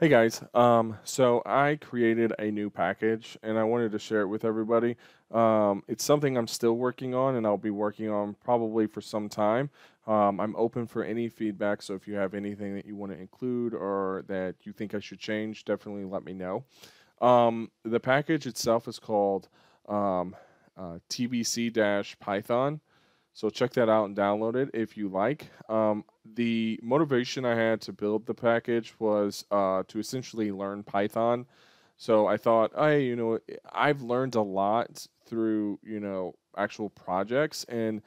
Hey guys, um, so I created a new package and I wanted to share it with everybody. Um, it's something I'm still working on and I'll be working on probably for some time. Um, I'm open for any feedback, so if you have anything that you want to include or that you think I should change, definitely let me know. Um, the package itself is called um, uh, tbc-python. So check that out and download it if you like. The motivation I had to build the package was uh, to essentially learn Python. So I thought, hey, you know, I've learned a lot through, you know, actual projects and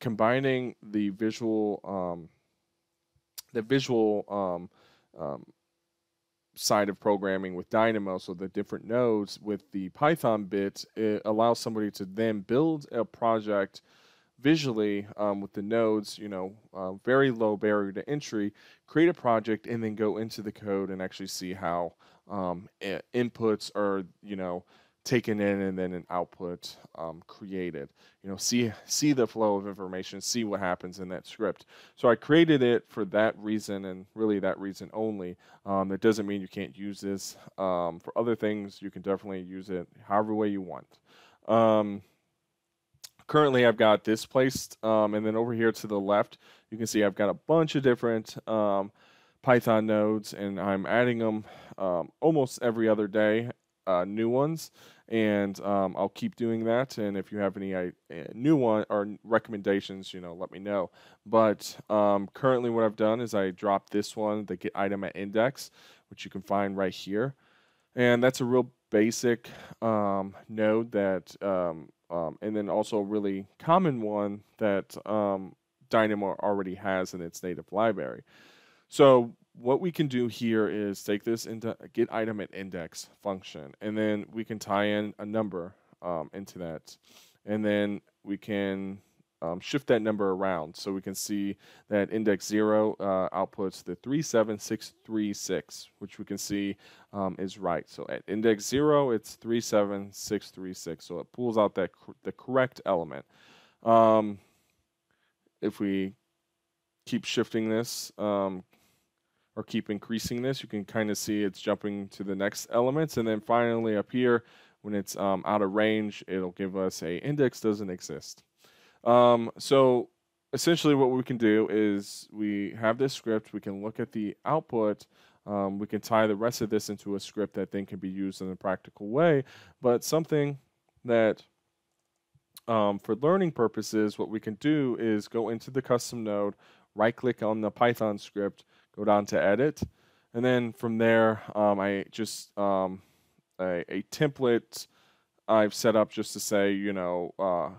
combining the visual, um, the visual um, um, side of programming with Dynamo, so the different nodes with the Python bit, it allows somebody to then build a project visually um, with the nodes, you know, uh, very low barrier to entry, create a project and then go into the code and actually see how um, inputs are, you know, taken in and then an output um, created. You know, see see the flow of information, see what happens in that script. So I created it for that reason and really that reason only. Um, that doesn't mean you can't use this um, for other things. You can definitely use it however way you want. Currently I've got this placed, um, and then over here to the left, you can see I've got a bunch of different um, Python nodes, and I'm adding them um, almost every other day, uh, new ones, and um, I'll keep doing that. And if you have any uh, new one or recommendations, you know, let me know. But um, currently, what I've done is I dropped this one, the get item at index, which you can find right here, and that's a real basic um, node that um, and then also a really common one that um, Dynamo already has in its native library. So what we can do here is take this into get item at index function, and then we can tie in a number um, into that, and then we can um, shift that number around so we can see that index 0 uh, outputs the 37636, which we can see um, is right. So at index 0, it's 37636. So it pulls out that the correct element. Um, if we keep shifting this um, or keep increasing this, you can kind of see it's jumping to the next elements. And then finally up here, when it's um, out of range, it'll give us a index doesn't exist. Um, so essentially what we can do is we have this script, we can look at the output, um, we can tie the rest of this into a script that then can be used in a practical way, but something that um, for learning purposes, what we can do is go into the custom node, right click on the Python script, go down to edit, and then from there, um, I just um, a, a, template I've set up just to say, you know, uh,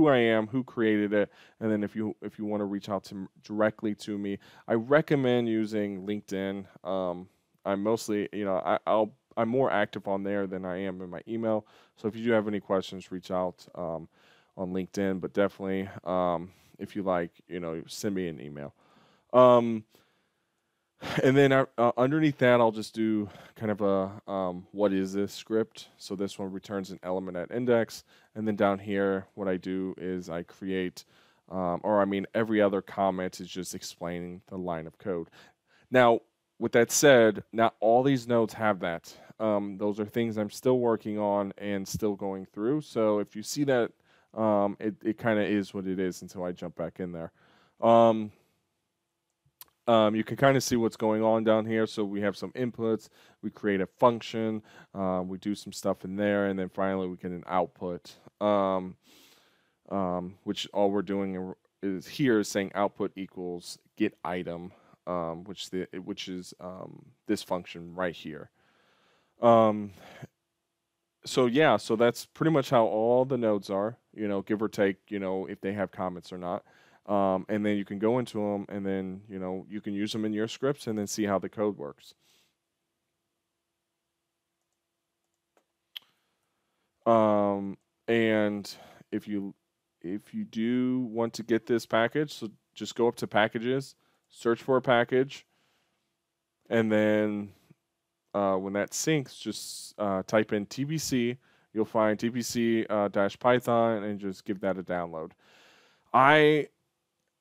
who I am, who created it, and then if you if you want to reach out to directly to me, I recommend using LinkedIn. Um, I'm mostly, you know, I, I'll I'm more active on there than I am in my email. So if you do have any questions, reach out um, on LinkedIn. But definitely, um, if you like, you know, send me an email. Um, and then uh, uh, underneath that, I'll just do kind of a um, what is this script. So this one returns an element at index. And then down here, what I do is I create, um, or I mean, every other comment is just explaining the line of code. Now, with that said, not all these nodes have that. Um, those are things I'm still working on and still going through. So if you see that, um, it, it kind of is what it is until I jump back in there. Um, um, you can kind of see what's going on down here. So we have some inputs, we create a function, uh, we do some stuff in there, and then finally we get an output, um, um, which all we're doing is here is saying output equals get item, um, which the which is um, this function right here. So yeah, so that's pretty much how all the nodes are, you know, give or take, you know, if they have comments or not. Um, and then you can go into them and then you know you can use them in your scripts and then see how the code works. Um, and if you if you do want to get this package, so just go up to packages, search for a package, and then uh, when that syncs, just uh, type in TBC. You'll find TBC uh, dash Python and just give that a download. I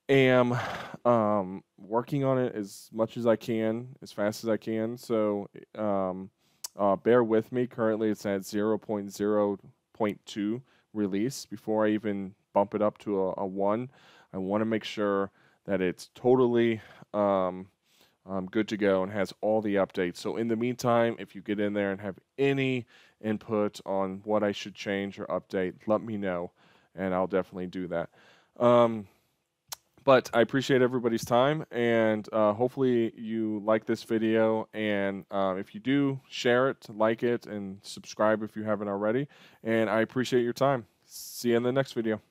am um, working on it as much as I can, as fast as I can. So um, uh, bear with me. Currently, it's at 0.0.2 release. Before I even bump it up to a, a 1, I want to make sure that it's totally um, um, good to go and has all the updates. So in the meantime, if you get in there and have any input on what I should change or update, let me know, and I'll definitely do that. Um, but I appreciate everybody's time, and uh, hopefully you like this video. And uh, if you do, share it, like it, and subscribe if you haven't already. And I appreciate your time. See you in the next video.